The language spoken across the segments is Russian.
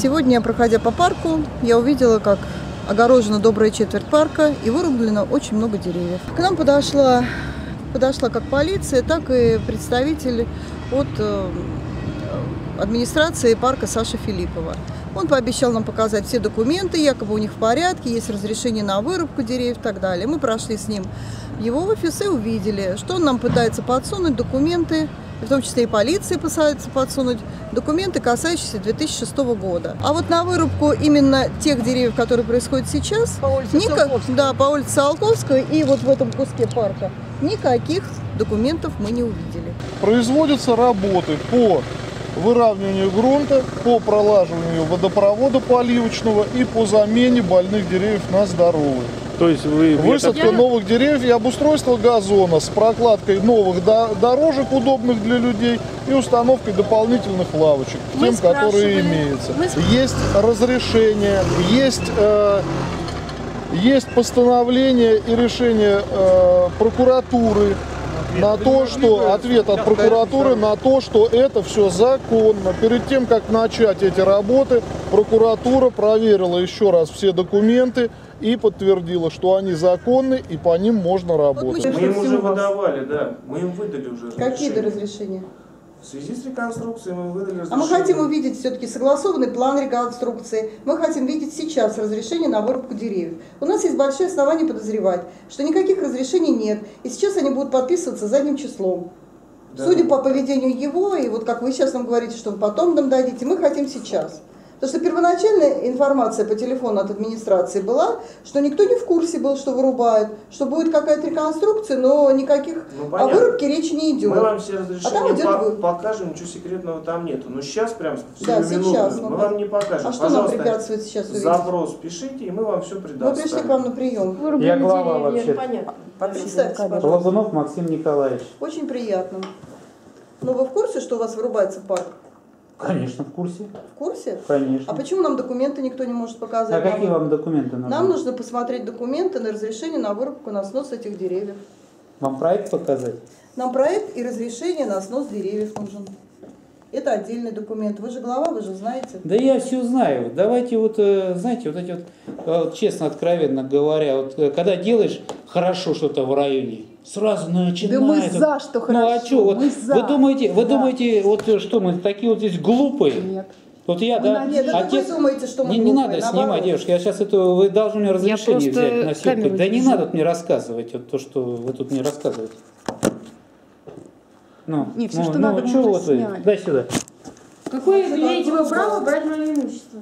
Сегодня, проходя по парку, я увидела, как огорожена добрая четверть парка и вырублено очень много деревьев. К нам подошла, подошла как полиция, так и представитель от э, администрации парка Саша Филиппова. Он пообещал нам показать все документы, якобы у них в порядке, есть разрешение на вырубку деревьев и так далее. Мы прошли с ним его офис и увидели, что он нам пытается подсунуть документы, в том числе и полиции пытается подсунуть документы, касающиеся 2006 года. А вот на вырубку именно тех деревьев, которые происходят сейчас, По улице ника- Циолковского. да, по улице Циолковского и вот в этом куске парка, никаких документов мы не увидели. Производятся работы по выравниванию грунта, по пролаживанию водопровода поливочного и по замене больных деревьев на здоровые. То есть вы... Высадка Я- новых деревьев и обустройство газона с прокладкой новых до- дорожек, удобных для людей, и установкой дополнительных лавочек, Мы тем, которые имеются. мы Есть разрешение, есть, э, есть постановление и решение э, прокуратуры на то, что ответ от прокуратуры на то, что это все законно. Перед тем, как начать эти работы, прокуратура проверила еще раз все документы и подтвердила, что они законны и по ним можно работать. мы Мы им уже выдавали, да. Мы им выдали уже Какие разрешение. разрешения? В связи с реконструкцией мы выдали А разрешение. мы хотим увидеть все-таки согласованный план реконструкции. Мы хотим видеть сейчас разрешение на вырубку деревьев. У нас есть большие основания подозревать, что никаких разрешений нет. И сейчас они будут подписываться задним числом. Да. Судя по поведению его, и вот как вы сейчас нам говорите, что потом нам дадите, мы хотим сейчас. Потому что первоначальная информация по телефону от администрации была, что никто не в курсе был, что вырубают, что будет какая-то реконструкция, но никаких Ну, о понятно. вырубке речи не идет. Мы вам все А там разрешения идет по- покажем, ничего секретного там нету. Но сейчас прям Да, сейчас минуту мы мы вам- не покажем. А что нам препятствует сейчас увидеть? запрос пишите, и мы вам все Мы предоставим. пришли к вам на прием. Вырублены Я глава деревья, вообще. Понятно. Представьте, пожалуйста. Лазунов Максим Николаевич. Очень приятно. Но вы в курсе, что у вас вырубается парк? Конечно, в курсе. В курсе? Конечно. А почему нам документы никто не может показать? А какие вам документы нужны? Нам нужно посмотреть документы на разрешение на вырубку, на снос этих деревьев. Вам проект показать? Нам проект и разрешение на снос деревьев нужен. Это отдельный документ. Вы же глава, вы же знаете. Да я все знаю. Давайте вот, э, знаете, вот эти вот, вот честно, откровенно говоря, вот э, когда делаешь хорошо что-то в районе, сразу начинает. Да мы за, что Ну а хорошо, что, вот мы за. вы думаете, вы Да. думаете, вот э, что мы такие вот здесь глупые? Нет. Вот я, Мы да. Нет, отец, вы думаете, что мы не, не надо наоборот. снимать, девушка. Я сейчас это вы должны мне разрешение просто взять на съемку. Да не надо мне рассказывать вот то, что вы тут мне рассказываете. Ну, Не, всё, ну, что ну, надо, уже вот вы? Дай сюда. Какое имеете вы право брать мое имущество?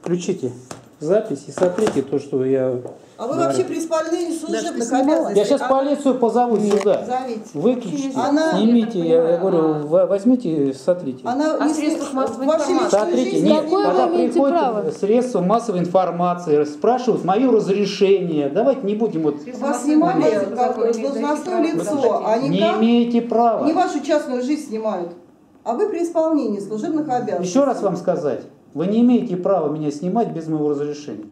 Включите запись и смотрите то, что я. А вы говорю. вообще при исполнении служебных обязанностей. Я сейчас а- полицию позову сюда. Зовите. Выключите, Она- снимите, я, я Я говорю, возьмите, сотрите. Она О не средствах см- массовой информации. нет, не когда приходят право? средства массовой информации, спрашивают мое разрешение, давайте не будем вот... Вас снимали как должностное лицо, а Не никак имеете права. не вашу частную жизнь снимают. А вы при исполнении служебных обязанностей. Еще раз вам сказать, вы не имеете права меня снимать без моего разрешения.